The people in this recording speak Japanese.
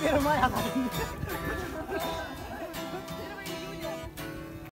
Pero más